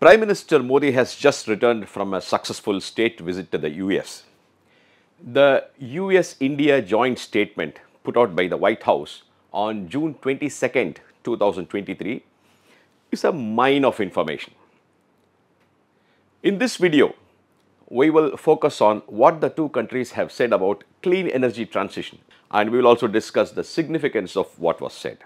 Prime Minister Modi has just returned from a successful state visit to the US. The US India joint statement put out by the White House on June 22, 2023 is a mine of information. In this video, we will focus on what the two countries have said about clean energy transition and we will also discuss the significance of what was said.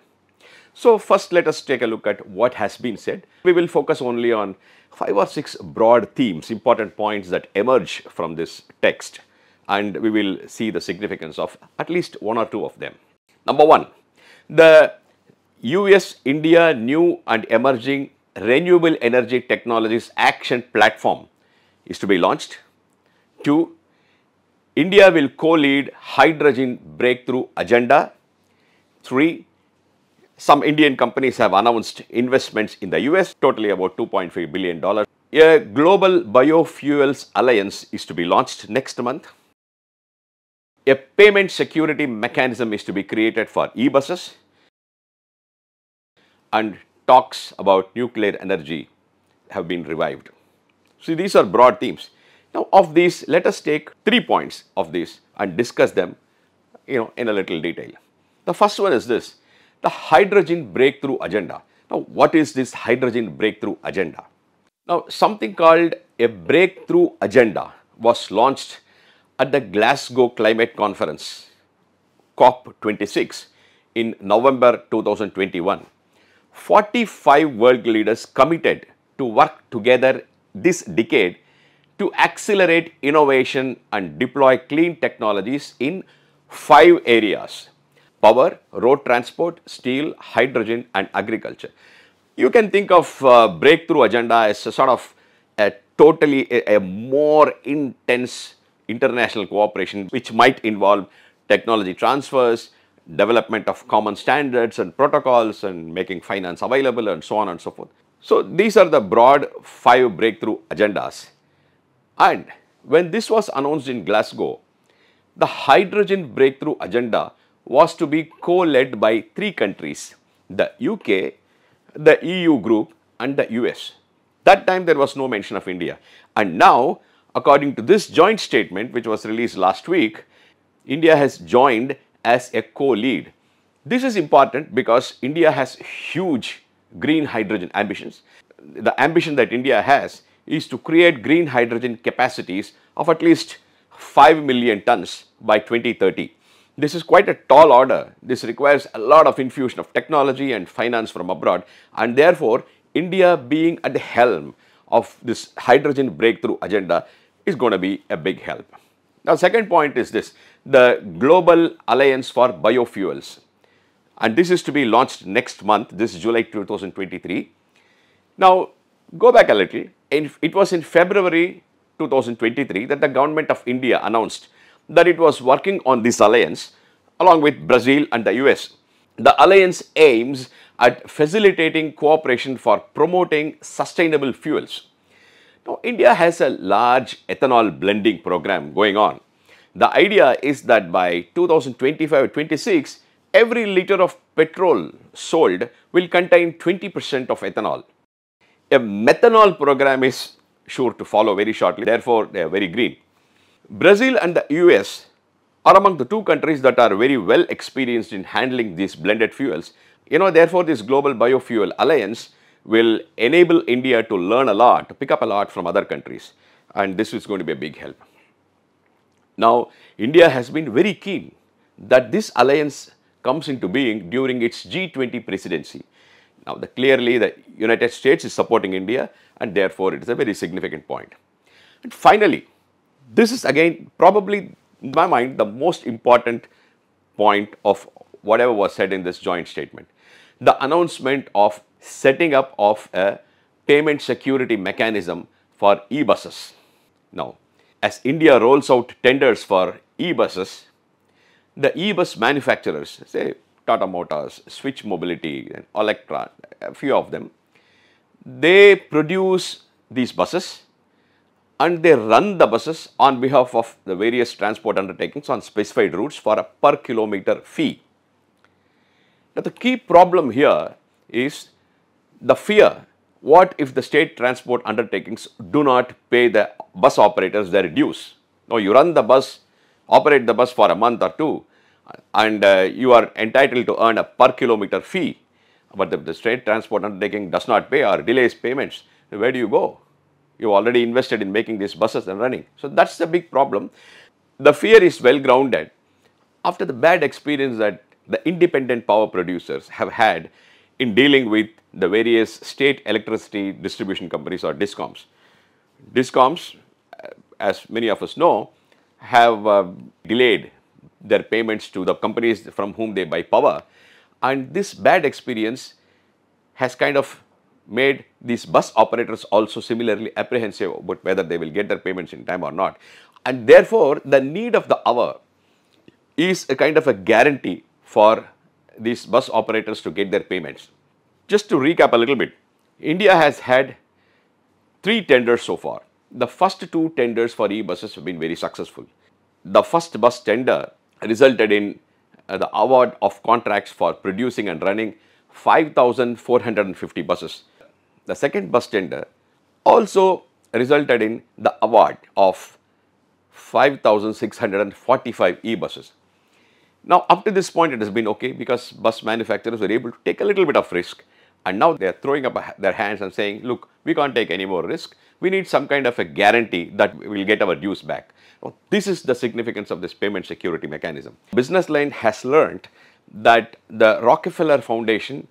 So, first let us take a look at what has been said. We will focus only on five or six broad themes, important points that emerge from this text and we will see the significance of at least one or two of them. Number one, the US India New and Emerging Renewable Energy Technologies Action Platform is to be launched. Two, India will co-lead hydrogen breakthrough agenda. Three, some Indian companies have announced investments in the US, totally about $2.5 billion. A global biofuels alliance is to be launched next month. A payment security mechanism is to be created for e-buses and talks about nuclear energy have been revived. See, these are broad themes. Now, of these, let us take three points of these and discuss them, you know, in a little detail. The first one is this, the hydrogen breakthrough agenda. Now, what is this hydrogen breakthrough agenda? Now, something called a breakthrough agenda was launched at the Glasgow Climate Conference, COP26, in November 2021. 45 world leaders committed to work together this decade to accelerate innovation and deploy clean technologies in five areas power, road transport, steel, hydrogen and agriculture. You can think of uh, breakthrough agenda as a sort of a totally a, a more intense international cooperation which might involve technology transfers, development of common standards and protocols and making finance available and so on and so forth. So, these are the broad five breakthrough agendas and when this was announced in Glasgow, the hydrogen breakthrough agenda was to be co-led by three countries, the UK, the EU group and the US. That time there was no mention of India and now according to this joint statement which was released last week, India has joined as a co-lead. This is important because India has huge green hydrogen ambitions. The ambition that India has is to create green hydrogen capacities of at least 5 million tons by 2030. This is quite a tall order. This requires a lot of infusion of technology and finance from abroad and therefore India being at the helm of this hydrogen breakthrough agenda is going to be a big help. Now, second point is this, the Global Alliance for Biofuels and this is to be launched next month, this is July 2023. Now, go back a little, it was in February 2023 that the government of India announced that it was working on this alliance along with Brazil and the US. The alliance aims at facilitating cooperation for promoting sustainable fuels. Now, India has a large ethanol blending program going on. The idea is that by 2025-26, every liter of petrol sold will contain 20% of ethanol. A methanol program is sure to follow very shortly, therefore they are very green. Brazil and the US are among the two countries that are very well experienced in handling these blended fuels. You know, therefore, this Global Biofuel Alliance will enable India to learn a lot, to pick up a lot from other countries and this is going to be a big help. Now, India has been very keen that this alliance comes into being during its G20 presidency. Now, the, clearly the United States is supporting India and therefore, it is a very significant point. And finally, this is again probably in my mind the most important point of whatever was said in this joint statement. The announcement of setting up of a payment security mechanism for e-buses. Now, as India rolls out tenders for e-buses, the e-bus manufacturers, say Tata Motors, Switch Mobility, and Olectra, a few of them, they produce these buses and they run the buses on behalf of the various transport undertakings on specified routes for a per kilometer fee. Now, the key problem here is the fear what if the state transport undertakings do not pay the bus operators their dues? Now, you run the bus, operate the bus for a month or two and uh, you are entitled to earn a per kilometer fee. But if the state transport undertaking does not pay or delays payments, where do you go? You already invested in making these buses and running. So that's the big problem. The fear is well grounded. After the bad experience that the independent power producers have had in dealing with the various state electricity distribution companies or DISCOMs. DISCOMs, uh, as many of us know, have uh, delayed their payments to the companies from whom they buy power. And this bad experience has kind of made these bus operators also similarly apprehensive about whether they will get their payments in time or not. And therefore, the need of the hour is a kind of a guarantee for these bus operators to get their payments. Just to recap a little bit, India has had three tenders so far. The first two tenders for e-buses have been very successful. The first bus tender resulted in uh, the award of contracts for producing and running 5,450 buses. The second bus tender also resulted in the award of 5,645 e-buses. Now, up to this point, it has been okay because bus manufacturers were able to take a little bit of risk and now they are throwing up their hands and saying, look, we can't take any more risk. We need some kind of a guarantee that we will get our dues back. Well, this is the significance of this payment security mechanism. Business Line has learned that the Rockefeller Foundation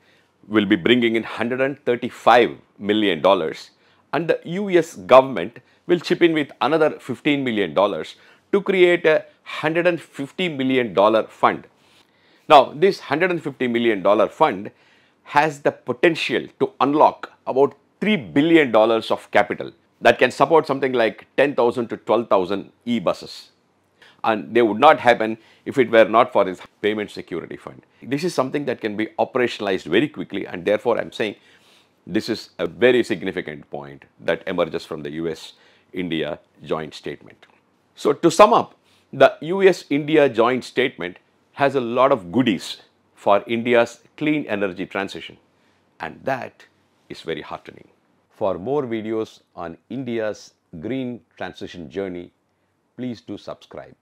will be bringing in 135 million dollars and the US government will chip in with another 15 million dollars to create a 150 million dollar fund. Now, this 150 million dollar fund has the potential to unlock about 3 billion dollars of capital that can support something like 10,000 to 12,000 e-buses. And they would not happen if it were not for this payment security fund. This is something that can be operationalized very quickly and therefore I'm saying this is a very significant point that emerges from the US-India joint statement. So to sum up, the US-India joint statement has a lot of goodies for India's clean energy transition and that is very heartening. For more videos on India's green transition journey, please do subscribe.